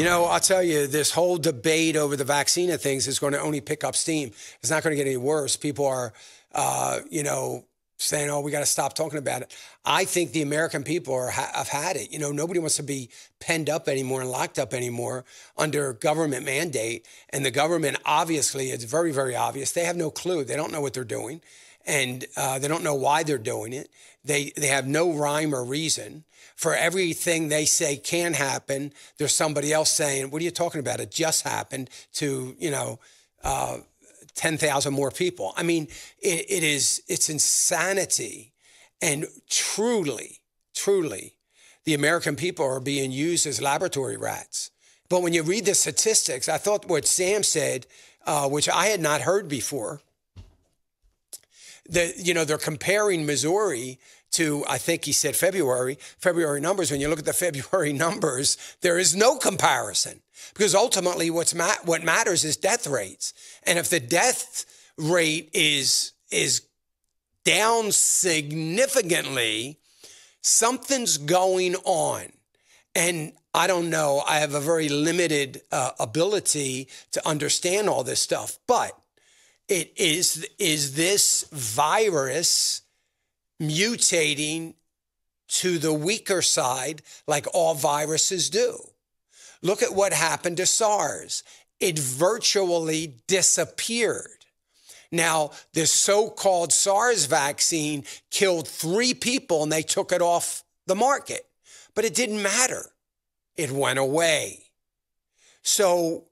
You know, I'll tell you, this whole debate over the vaccine of things is going to only pick up steam. It's not going to get any worse. People are, uh, you know, saying, "Oh, we got to stop talking about it." I think the American people are have had it. You know, nobody wants to be penned up anymore and locked up anymore under government mandate. And the government, obviously, it's very, very obvious. They have no clue. They don't know what they're doing, and uh, they don't know why they're doing it. They they have no rhyme or reason for everything they say can happen. There's somebody else saying, "What are you talking about? It just happened." To you know. Uh, 10,000 more people. I mean, it, it is, it's insanity. And truly, truly, the American people are being used as laboratory rats. But when you read the statistics, I thought what Sam said, uh, which I had not heard before, that, you know, they're comparing Missouri to, I think he said February, February numbers. When you look at the February numbers, there is no comparison because ultimately what's ma- what matters is death rates. And if the death rate is, is down significantly, something's going on. And I don't know, I have a very limited uh, ability to understand all this stuff, but it is is this virus mutating to the weaker side like all viruses do. Look at what happened to SARS. It virtually disappeared. Now, the so called SARS vaccine killed three people and they took it off the market, but it didn't matter. It went away. So,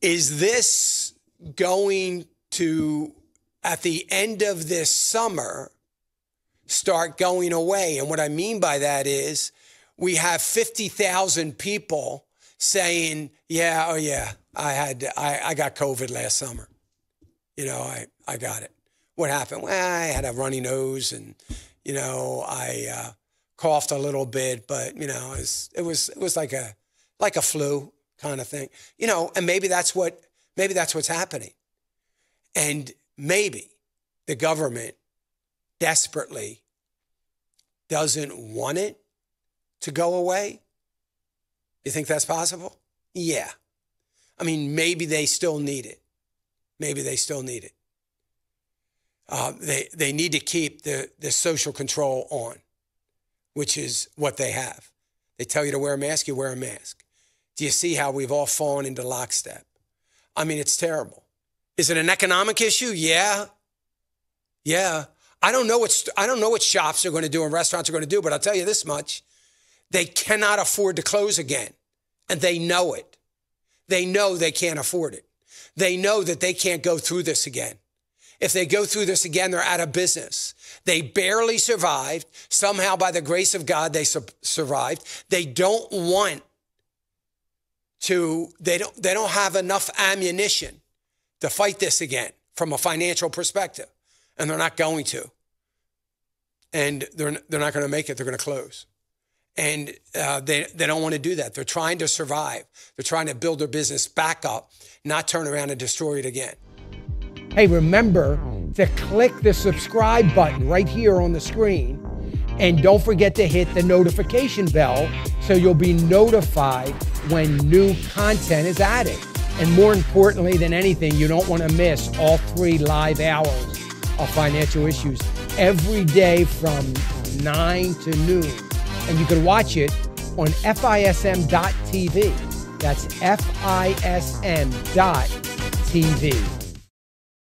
is this going to at the end of this summer start going away. And what I mean by that is we have 50,000 people saying, yeah, oh yeah, I had, I, I got COVID last summer. You know, I, I got it. What happened? Well, I had a runny nose and, you know, I uh, coughed a little bit, but, you know, it was, it was, it was like a, like a flu kind of thing, you know, and maybe that's what, maybe that's what's happening. And maybe the government desperately doesn't want it to go away. You think that's possible? Yeah. I mean, maybe they still need it. Maybe they still need it. Uh, they, they need to keep the, the social control on, which is what they have. They tell you to wear a mask, you wear a mask. Do you see how we've all fallen into lockstep? I mean, it's terrible. Is it an economic issue? Yeah. Yeah. I don't know what I don't know what shops are going to do and restaurants are going to do, but I'll tell you this much. They cannot afford to close again. And they know it. They know they can't afford it. They know that they can't go through this again. If they go through this again, they're out of business. They barely survived. Somehow, by the grace of God, they su- survived. They don't want to, they don't, they don't have enough ammunition to fight this again from a financial perspective, and they're not going to. And they're, they're not going to make it, they're going to close. And uh, they, they don't want to do that. They're trying to survive. They're trying to build their business back up, not turn around and destroy it again. Hey, remember to click the subscribe button right here on the screen. And don't forget to hit the notification bell so you'll be notified when new content is added. And more importantly than anything, you don't want to miss all three live hours of financial issues every day from 9 to noon. And you can watch it on FISM.tv. That's FISM.tv.